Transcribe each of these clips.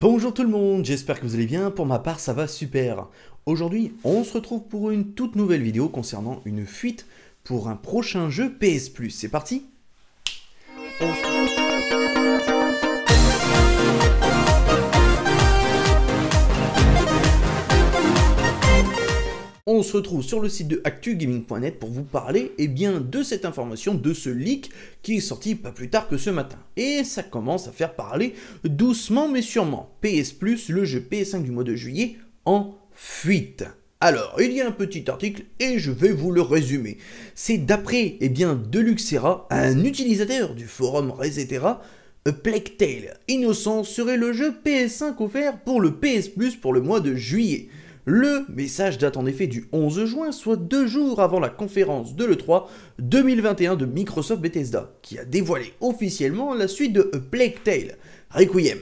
Bonjour tout le monde, j'espère que vous allez bien, pour ma part ça va super. Aujourd'hui on se retrouve pour une toute nouvelle vidéo concernant une fuite pour un prochain jeu PS. C'est parti se retrouve sur le site de actugaming.net pour vous parler eh bien, de cette information, de ce leak qui est sorti pas plus tard que ce matin. Et ça commence à faire parler doucement mais sûrement. PS Plus, le jeu PS5 du mois de juillet, en fuite. Alors, il y a un petit article et je vais vous le résumer. C'est d'après eh Deluxera, un utilisateur du forum Resetera, Plague Tale Innocent serait le jeu PS5 offert pour le PS Plus pour le mois de juillet. Le message date en effet du 11 juin, soit deux jours avant la conférence de l'E3 2021 de Microsoft Bethesda, qui a dévoilé officiellement la suite de A Plague Tale, Requiem.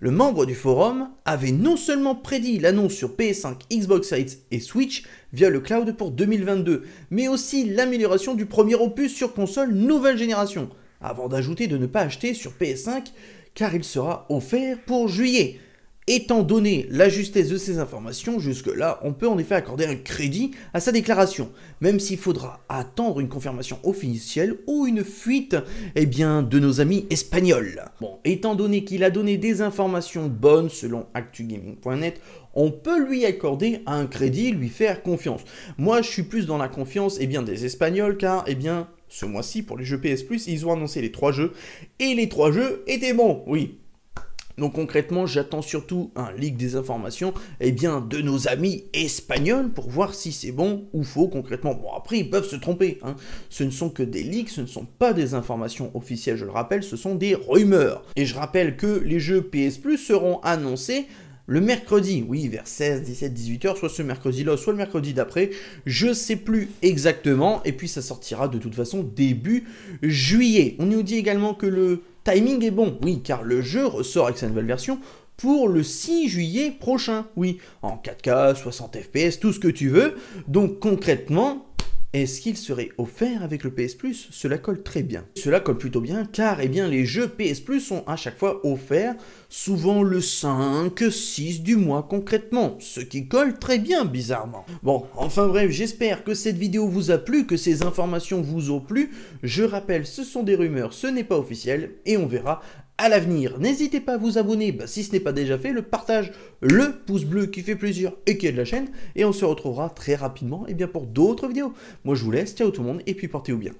Le membre du forum avait non seulement prédit l'annonce sur PS5, Xbox Series et Switch via le cloud pour 2022, mais aussi l'amélioration du premier opus sur console nouvelle génération, avant d'ajouter de ne pas acheter sur PS5 car il sera offert pour juillet. Étant donné la justesse de ces informations, jusque-là, on peut en effet accorder un crédit à sa déclaration, même s'il faudra attendre une confirmation officielle ou une fuite eh bien, de nos amis espagnols. Bon, étant donné qu'il a donné des informations bonnes selon actugaming.net, on peut lui accorder un crédit, lui faire confiance. Moi, je suis plus dans la confiance eh bien, des Espagnols, car eh bien, ce mois-ci, pour les jeux PS Plus, ils ont annoncé les trois jeux, et les trois jeux étaient bons, oui, donc concrètement, j'attends surtout un leak des informations eh bien, de nos amis espagnols pour voir si c'est bon ou faux concrètement. Bon, après, ils peuvent se tromper. Hein. Ce ne sont que des leaks, ce ne sont pas des informations officielles, je le rappelle, ce sont des rumeurs. Et je rappelle que les jeux PS Plus seront annoncés le mercredi, oui, vers 16, 17, 18 heures, soit ce mercredi-là, soit le mercredi d'après, je sais plus exactement, et puis ça sortira de toute façon début juillet. On nous dit également que le timing est bon, oui, car le jeu ressort avec sa nouvelle version pour le 6 juillet prochain, oui, en 4K, 60 FPS, tout ce que tu veux. Donc concrètement, est-ce qu'il serait offert avec le PS Plus? Cela colle très bien. Cela colle plutôt bien car eh bien, les jeux PS Plus sont à chaque fois offerts, souvent le 5, 6 du mois concrètement, ce qui colle très bien bizarrement. Bon, enfin bref, j'espère que cette vidéo vous a plu, que ces informations vous ont plu. Je rappelle, ce sont des rumeurs, ce n'est pas officiel et on verra à l'avenir. N'hésitez pas à vous abonner bah, si ce n'est pas déjà fait, le partage, le pouce bleu qui fait plaisir et qui aide la chaîne. Et on se retrouvera très rapidement et eh bien, pour d'autres vidéos. Moi je vous laisse, ciao tout le monde et puis portez-vous bien.